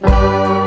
Música